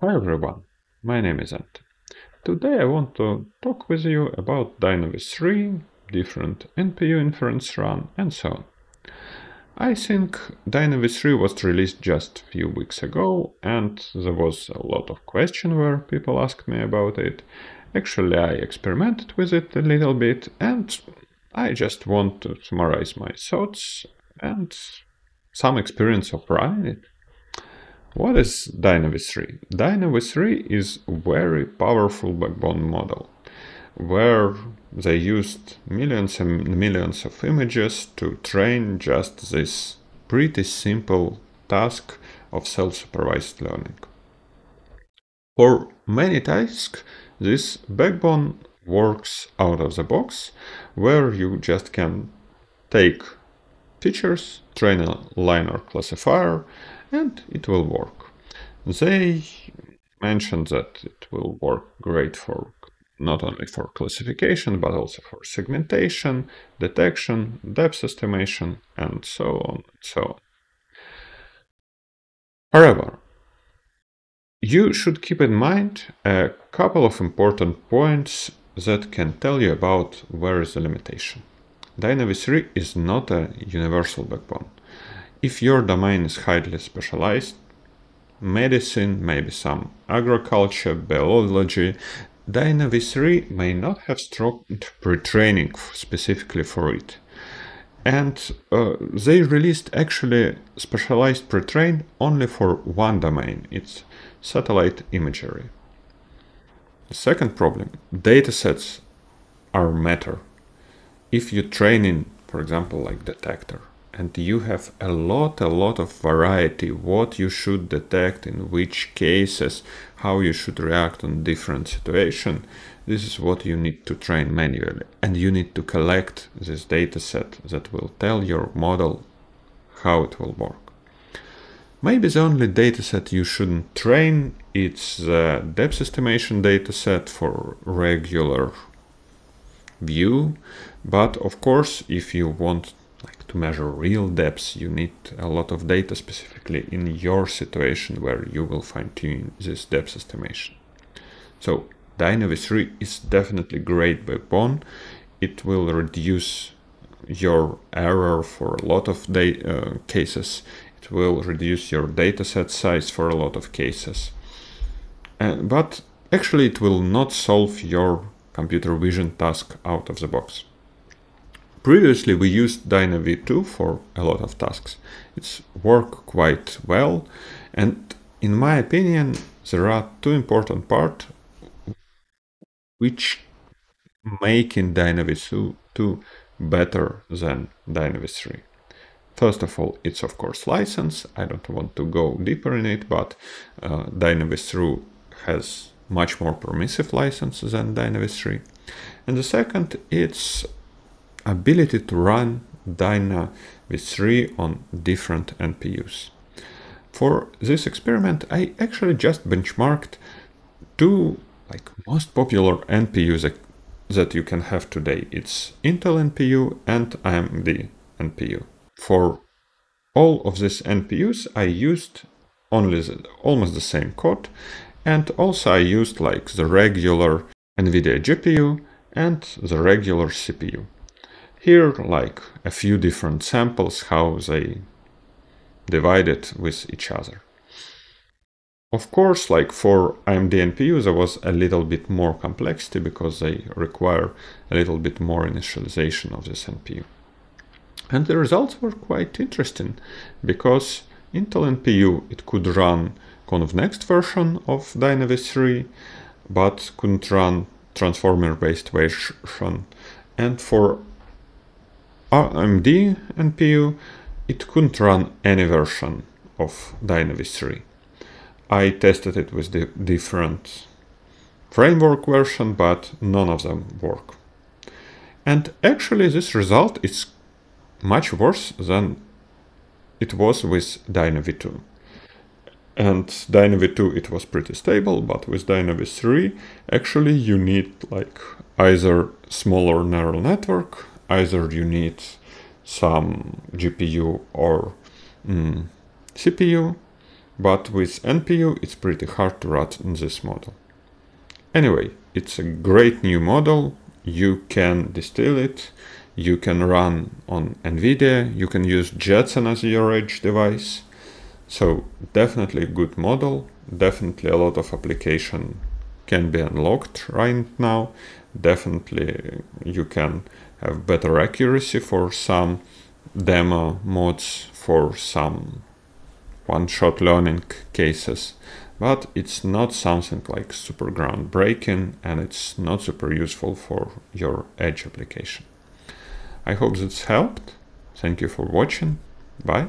Hi everyone, my name is Anton. Today I want to talk with you about DINOv3, different NPU inference run and so on. I think DINOv3 was released just a few weeks ago and there was a lot of question where people asked me about it. Actually I experimented with it a little bit and I just want to summarize my thoughts and some experience of running it. What is DINOv3? Dynavis 3 is a very powerful backbone model where they used millions and millions of images to train just this pretty simple task of self-supervised learning. For many tasks, this backbone works out of the box, where you just can take features, train a linear classifier, and it will work. They mentioned that it will work great for not only for classification, but also for segmentation, detection, depth estimation, and so on and so on. However, you should keep in mind a couple of important points that can tell you about where is the limitation. DINOv3 is not a universal backbone. If your domain is highly specialized, medicine, maybe some agriculture, biology, DINOv3 may not have strong pre-training specifically for it. And uh, they released actually specialized pre-train only for one domain, it's satellite imagery. The second problem, datasets are matter. If you train in, for example, like detector, and you have a lot a lot of variety what you should detect in which cases how you should react on different situation. This is what you need to train manually. And you need to collect this data set that will tell your model how it will work. Maybe the only dataset you shouldn't train it's the depth estimation dataset for regular view. But of course if you want to measure real depths, you need a lot of data specifically in your situation where you will fine tune this depth estimation. So DINOv3 is definitely great backbone. It will reduce your error for a lot of uh, cases. It will reduce your dataset size for a lot of cases. Uh, but actually it will not solve your computer vision task out of the box. Previously we used DINOv2 for a lot of tasks. It's worked quite well and in my opinion there are two important parts which making Dynavis 2 better than DINOv3. First of all, it's of course license. I don't want to go deeper in it, but uh, DINOv3 has much more permissive license than DINOv3. And the second, it's ability to run DINOv3 on different NPUs. For this experiment, I actually just benchmarked two like most popular NPUs that, that you can have today. It's Intel NPU and AMD NPU. For all of these NPUs, I used only the, almost the same code, and also I used like the regular NVIDIA GPU and the regular CPU. Here, like a few different samples, how they divided with each other. Of course, like for AMD NPU, there was a little bit more complexity because they require a little bit more initialization of this NPU. And the results were quite interesting because Intel NPU, it could run ConvNeXt version of DINOv3, but couldn't run transformer-based version. And for AMD NPU, it couldn't run any version of DINOv3. I tested it with the different framework version, but none of them work. And actually this result is much worse than it was with DINOv2. And DINOv2 it was pretty stable, but with DINOv3 actually you need like either smaller neural network either you need some GPU or mm, CPU, but with NPU it's pretty hard to run in this model. Anyway, it's a great new model, you can distill it, you can run on NVIDIA, you can use Jetson as your edge device, so definitely a good model, definitely a lot of application can be unlocked right now, definitely you can have better accuracy for some demo modes for some one-shot learning cases but it's not something like super groundbreaking and it's not super useful for your edge application. I hope this helped. Thank you for watching. Bye.